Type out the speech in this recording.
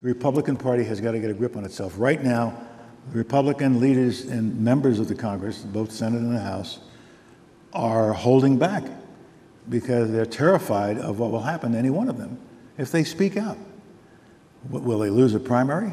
The Republican Party has got to get a grip on itself. Right now, Republican leaders and members of the Congress, both Senate and the House, are holding back because they're terrified of what will happen to any one of them if they speak out. Will they lose a primary?